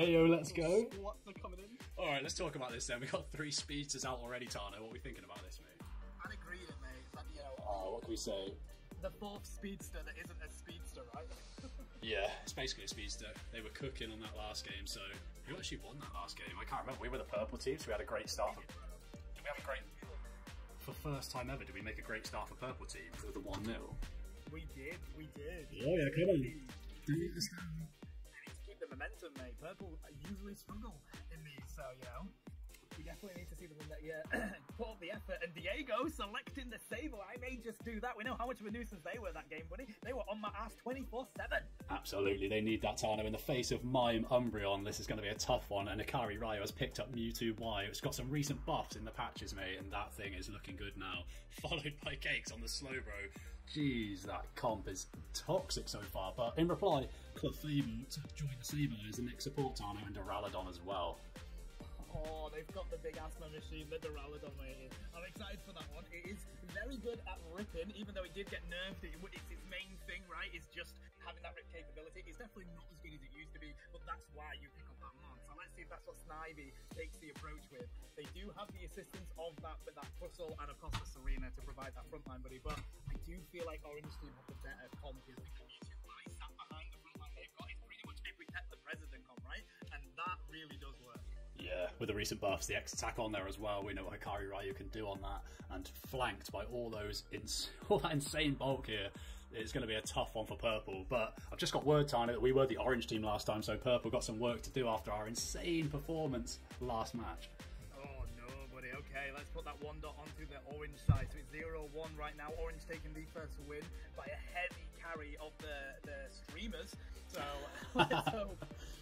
Ayo, let's go. Squats are coming in. All right, let's talk about this then. We got three speedsters out already, Tano. What are we thinking about this, mate? I'd agree with it, mate. But, you know, Oh, what can we say? the fourth speedster that isn't a speedster, right? Yeah, it's basically a speedster. They were cooking on that last game, so who actually won that last game? I can't remember. We were the purple team, so we had a great start. For, did we have a great? For first time ever, did we make a great start for purple team with the one 0 we did, we did. Oh yeah, come on. They need to keep the momentum, mate. Purple usually struggle in these, so you know. Definitely need to see them in that, yeah, put up the effort. And Diego selecting the Sable. I may just do that. We know how much of a nuisance they were that game, buddy. They were on my ass 24 7. Absolutely, they need that Tano in the face of Mime Umbreon. This is going to be a tough one, and Akari Ryo has picked up Mewtwo Y. It's got some recent buffs in the patches, mate, and that thing is looking good now. Followed by Cakes on the Slowbro. Jeez, that comp is toxic so far. But in reply, Clefable to join the Sablers, the next support Tano, and Duraludon as well. Oh, they've got the big asthma machine that Duraludon made. I'm excited for that one. It is very good at ripping, even though it did get nerfed. It's its main thing, right? Is just having that rip capability. It's definitely not as good as it used to be, but that's why you pick up that mon. So let's see if that's what Snivy takes the approach with. They do have the assistance of that, but that Crustle and of course the Tsareena to provide that frontline buddy. But I do feel like Orange Team have the better comp here because Mewtwo Y sat behind the frontline they've got. It's pretty much a protect the president comp, right? With the recent buffs, the X attack on there as well. We know what Hikari Ryu can do on that, and flanked by all those ins- all that insane bulk here. It's going to be a tough one for Purple, but I've just got word time that we were the orange team last time, so Purple got some work to do after our insane performance last match. Oh no, buddy. Okay, let's put that one dot onto the orange side. So it's 0 1 right now. Orange taking the first win by a heavy of the, the streamers. So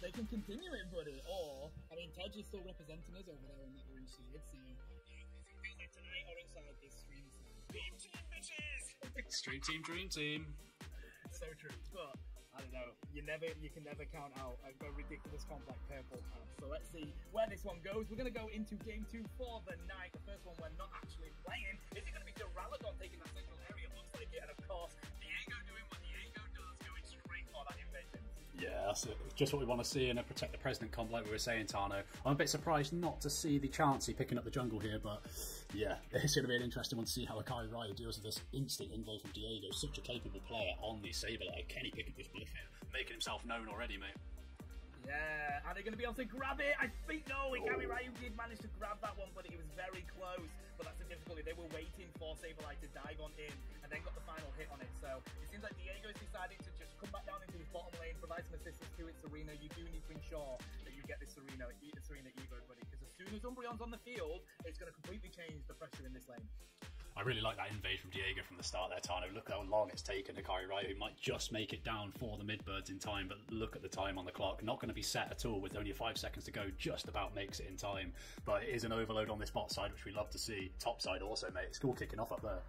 they can continue it, buddy. Or, I mean, Tej is still representing us over there in that orange side. So feels like tonight, orange side is stream. Dream team, bitches! Stream team, dream team. so true. But I don't know. You never, you can never count out a, a ridiculous comp like Purple. So let's see where this one goes. We're gonna go into game two for the night. The first one we're not actually playing. Is it gonna be Duraludon taking that central area? Looks like it. And of course, Diego doing Yeah, that's just what we want to see in a protect the president comp, like we were saying, Tano. I'm a bit surprised not to see the Chansey picking up the jungle here, but yeah, it's going to be an interesting one to see how Akari Ryu deals with this instant invade from Diego. Such a capable player on the Sableye. Can he pick up this buff here? Making himself known already, mate. Yeah, are they going to be able to grab it? I think no. Ikari Ryu did manage to grab that one, but it was very close. But that's the difficulty. They were waiting for Sableye to dive on in and then got the final hit on it. So it seems like Diego's decided to just come back down into his bottom lane, provide some assistance to it, Tsareena. You do need to ensure that you get this Tsareena, Tsareena Evo, buddy, because as soon as Umbreon's on the field, it's going to completely change the pressure in this lane. I really like that invade from Diego from the start there, Tano. Look how long it's taken Akari Ryu, who might just make it down for the midbirds in time, but look at the time on the clock. Not going to be set at all with only five seconds to go, just about makes it in time. But it is an overload on this bot side, which we love to see. Top side also, mate. It's all kicking off up there.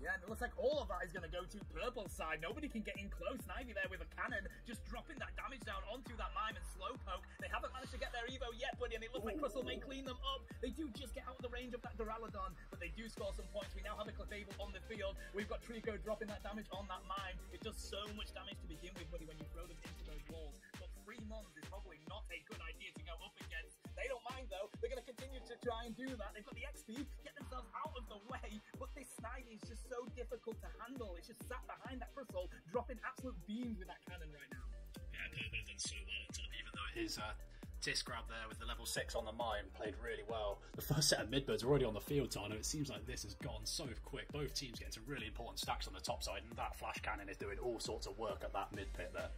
Yeah, and it looks like all of that is going to go to purple side. Nobody can get in close. Snivy there with a cannon, just dropping that damage down onto that mime and slowpoke. They haven't managed to get their Evo yet, buddy, and it looks like Crustle may clean them up. They do just get out of the range of that Duraludon, but they do score some points. We now have a Clefable on the field. We've got Trico dropping that damage on that mime. It does so much damage to begin with, buddy, when you throw them into those walls. But three mons is probably not a good idea to go up against. They don't mind though. They're going to continue to try and do that. They've got the XP, get themselves out of the way. But this Snivy is just so difficult to handle. It's just sat behind that Crustle, dropping absolute beams with that cannon right now. Yeah, Purple has done so well on top, even though his uh, disc grab there with the level 6 on the mime played really well. The first set of midbirds are already on the field, Tano. It seems like this has gone so quick. Both teams getting some really important stacks on the top side, and that flash cannon is doing all sorts of work at that mid pit there.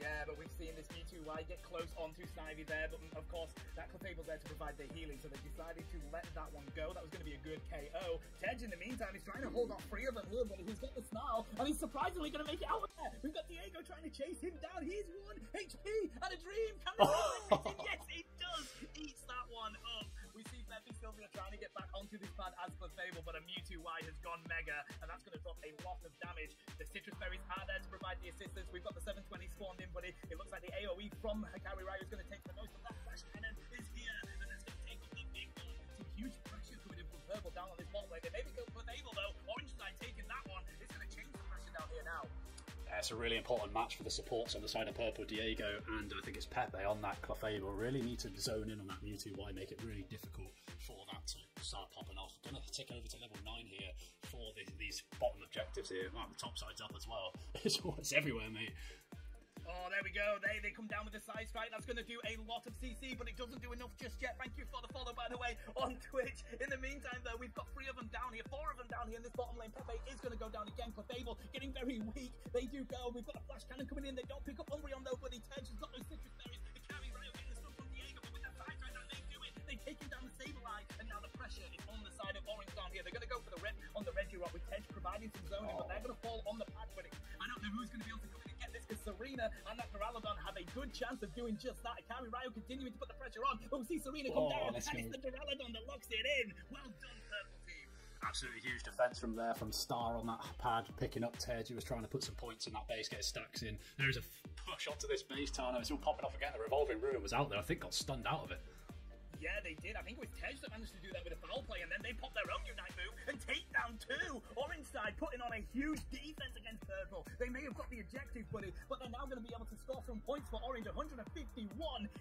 Yeah, but we've seen this Mewtwo get close onto Snivy there, but of course that Clefable's there to provide the healing, so they decided to let that one go. That was going to be a good KO. Tej, in the meantime, is trying to hold off three of them here, but he's got the snarl, and he's surprisingly going to make it out there. We've got Diego trying to chase him down. He's one HP and a dream. Can the. Yes, it does. Eats that one up. Sylvia trying to get back onto this pad as Clefable, but a Mewtwo Y has gone mega, and that's going to drop a lot of damage. The Citrus Berries are there to provide the assistance. We've got the 720 spawned in, but it, it looks like the AoE from Hikari Ryu is going to take the most of that. Flash Cannon is here, and that's going to take up the big one. Huge pressure coming in from Purple down on this bot lane. They maybe it's a really important match for the supports on the side of purple. Diego and I think it's Pepe on that Clefable really need to zone in on that Mewtwo Y, make it really difficult for that to start popping off. Gonna tick over to level 9 here for the, these bottom objectives here. The top side's up as well. It's everywhere, mate. Oh, there we go. They they come down with the side strike. That's going to do a lot of CC, but it doesn't do enough just yet. Thank you for the follow, by the way, on Twitch. In the meantime, though, we've got three of them down here, four of them down here in this bottom lane. Pepe is going to go down again. Clefable getting very weak. They do go. We've got a flash cannon coming in. They don't pick up Umbreon, though, but he Tej has got those citrus berries. The carry Rayo getting the stuff from Diego, but with that strike, they do it. They take him down the Sableye, and now the pressure is on the side of Orange down here. They're going to go for the red on the Regirock with Tej providing some zoning, oh. but they're going to fall on the pad with it. I don't know who's going to be able to and get this because Tsareena and that Duraludon have a good chance of doing just that. Akari Ryo continuing to put the pressure on, but we see Tsareena come Oh, down, and it's the Duraludon that locks it in. Well done, purple team. Absolutely huge defence from there from Star on that pad, picking up Tej, who was trying to put some points in that base, get his stacks in. There's a push onto this base, Tano. It's all popping off again. The revolving ruin was out there. I think got stunned out of it. Yeah, they did. I think it was Tej that managed to do that with a foul play, and then they popped their own Unite move putting on a huge defense against Purple. They may have got the objective, buddy, but they're now going to be able to score some points for Orange. 151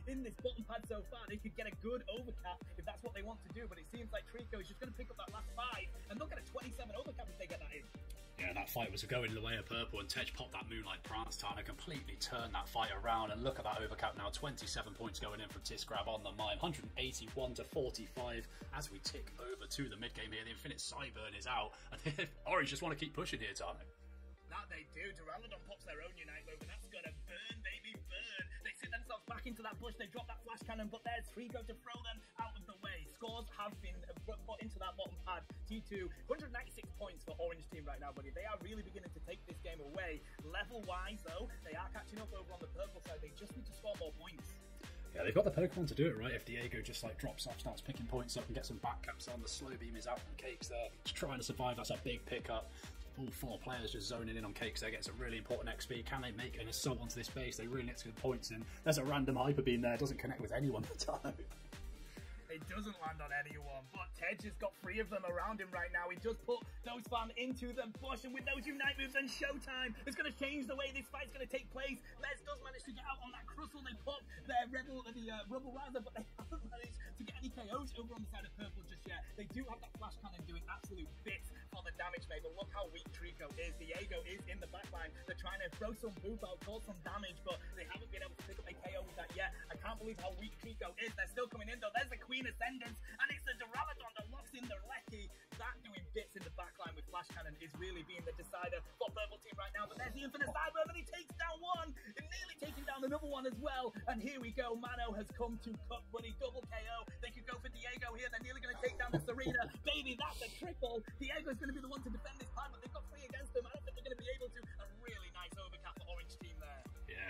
in this bottom pad so far. They could get a good overcap if that's what they want to do, but it seems like Trico is just going to pick up that last five and look at a 27 overcap if they get that in. Yeah, that fight was going the way of purple, and Tej popped that Moonlight Prance Tano, completely turned that fight around. And look at that overcap now 27 points going in from Tisgrab on the mime, 181 to 45 as we tick over to the mid game here. The Infinite Psyburn is out, and Orange just want to keep pushing here, Tano. That they do. Duraludon pops their own Unite move, and that's gonna burn, baby, burn. They sit themselves back into that bush. They drop that flash cannon, but there's Trico to throw them out of the way. Scores have been uh, put into that bottom pad. T2, 196 points for Orange team right now, buddy. They are really beginning to take this game away. Level wise, though, they are catching up over on the purple side. They just need to score more points. Yeah, they've got the Pokemon to do it, right? If Diego just like drops off, starts picking points up and gets some backcaps on, the slow beam is out from Cakes there. Just trying to survive, that's a big pickup. All four players just zoning in on Cakes there, gets a really important XP. Can they make an assault onto this base? They really need to get points in. There's a random Hyper Beam there, doesn't connect with anyone Tano. It doesn't land on anyone, but Tej has got three of them around him right now. He just put those fam into the bush, and with those Unite moves and Showtime, it's going to change the way this fight's going to take place. Les does manage to get out on that Crustle. They put their Rebel, the uh, Rubble rather, but they haven't managed to get any KOs over on the side of Purple just yet. They do have that Flash Cannon doing absolute bits for the damage, mate, but look how weak Trico is. Diego is in the backline. They're trying to throw some poop out, cause some damage, but they haven't been able to pick up a KO with that yet. I can't believe how weak Trico is. They're still coming in, though. There's the Queen Ascendance, and it's the Duraludon that locks in the Lecky. That doing bits in the backline with Flash Cannon is really being the decider for Purple Team right now. But there's the Infinite Psyburn, and he takes down one, and nearly taking down another one as well. And here we go. Mano has come to cut Buddy. Double KO. They could go for Diego here. They're nearly going to take down the Tsareena. Baby, that's a triple. Diego's going to be the one to defend this time, but they've got three against them. I don't think they're going to be able to. A really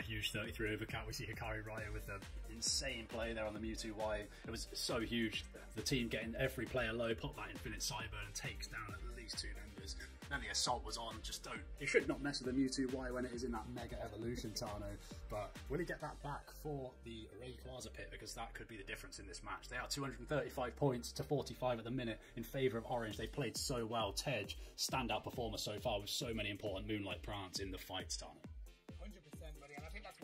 huge 33 overcap. We see Hikari Ryo with the insane play there on the Mewtwo Y. It was so huge. The team getting every player low, pop that Infinite Psyburn and takes down at least two members. Then the assault was on. Just don't. You should not mess with the Mewtwo Y when it is in that mega evolution, Tano. But will he get that back for the Rayquaza pit? Because that could be the difference in this match. They are 235 points to 45 at the minute in favour of Orange. They played so well. Tej, standout performer so far with so many important Moonlight Prance in the fights, Tano.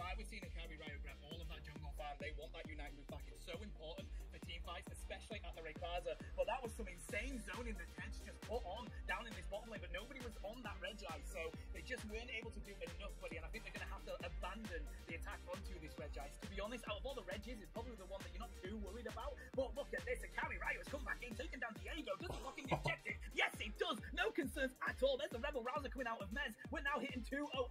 100% buddy, and I think that's a seeing Akari Ryo grab all of that jungle farm. They want that Unite move back. It's so important for team fights, especially at the Rayquaza. But that was some insane zoning that Tej just put on down in this bottom lane, but nobody was on that Regi, so they just weren't able to do enough, buddy. And I think they're going to have to abandon the attack onto this Regi. To be honest, out of all the Regis, it's probably the one that you're not too worried about. But look at this, Akari Ryo has come back in, taking down Diego. Does he lock in the objective? Yes, he does. No concerns at all. There's the Rubble Rouser coming out of Mez. We're now hitting 208.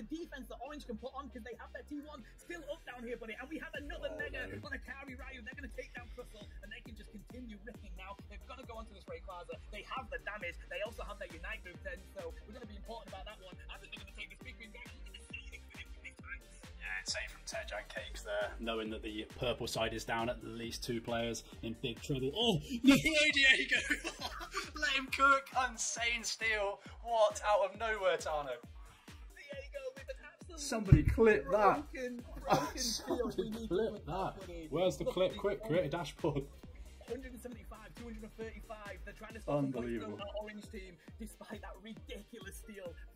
The defense that Orange can put on because they have their T1 still up down here, buddy. And we have another Oh, Mega no. on Akari Ryu. They're going to take down Crustle and they can just continue ripping now. They've got to go onto this Rayquaza. They have the damage. They also have their Unite move then. So we're going to be important about that one. I think they're going to take this big win back. Look the saving for him from this time. Yeah, it's safe from Tej and Cakes there, knowing that the purple side is down at least two players in big trouble. Oh, no, Diego! Let him cook! Insane steal! What? Out of nowhere, Tano. Somebody clip that. broken, broken Somebody clip that. Where's the clip? Quick, create a dashboard. 175, 235. They're trying to some Unbelievable. from orange team, despite that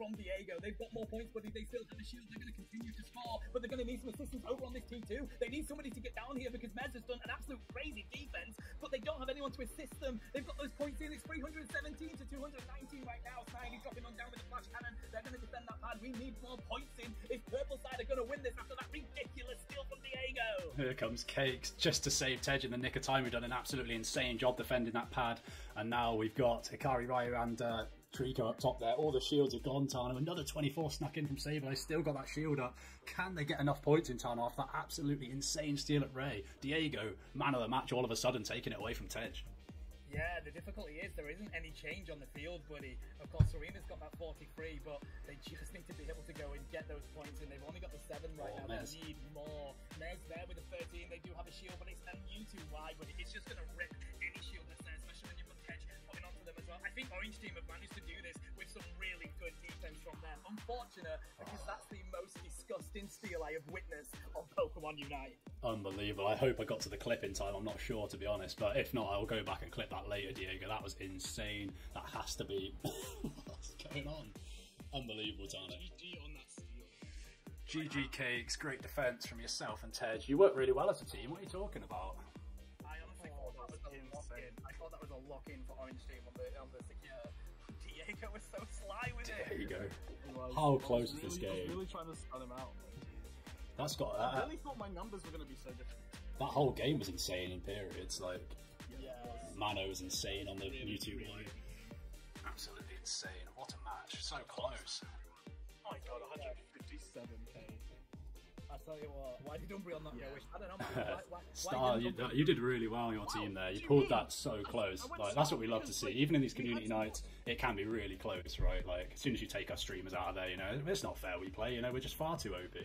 from Diego. They've got more points, but they still have a shield. They're going to continue to score, but they're going to need some assistance over on this team too. They need somebody to get down here because Mez has done an absolute crazy defense, but they don't have anyone to assist them. They've got those points in. It's 317 to 219 right now. Snivy dropping on down with the flash cannon. They're going to defend that pad. We need more points in if Purple Side are going to win this after that ridiculous steal from Diego. Here comes Cakes just to save Tej in the nick of time. We've done an absolutely insane job defending that pad, and now we've got Hikari Ryu and uh, Trico up top there. All the shields are gone. Tano, another 24 snuck in from. They still got that shield up. Can they get enough points in Tano off that absolutely insane steal at Ray? Diego, man of the match, all of a sudden taking it away from Tej. Yeah, the difficulty is there isn't any change on the field, buddy. Of course, Tsareena's got that 43, but they just need to be able to go and get those points, and they've only got the 7 right Oh, now. Mez. They need more. Mez there with the 13, they do have a shield, but it's you two wide, but it's just going to rip any shield well. I think Orange Team have managed to do this with some really good defense from them. Unfortunate, because ah. that's the most disgusting steal I have witnessed on Pokemon Unite. Unbelievable. I hope I got to the clip in time. I'm not sure, to be honest. But if not, I'll go back and clip that later, Diego. That was insane. That has to be. What's going on? Unbelievable, Tano. GG on that steal. GG Cakes, great defence from yourself and Ted. You work really well as a team. What are you talking about? Lock in for Orange Team on the on the secure. Diego was so sly with There it. you go. Was- How I was close is this really- I was game? really trying to stun him out. That's got I uh, really thought my numbers were going to be so different. that whole game was insane in periods. Like Yeah. Mano was insane on the Really, Mewtwo really. line. Absolutely insane. What a match. So close. Oh my god, 157k. I tell you what, why did Umbreon not go? I don't know, man. Why, why, Star, you, didn't Umbreon- you did really well on your team there. You pulled that so close. Like that's what we love to see. Even in these community nights, it can be really close, right? Like as soon as you take our streamers out of there, you know, it's not fair we play. You know, we're just far too OP.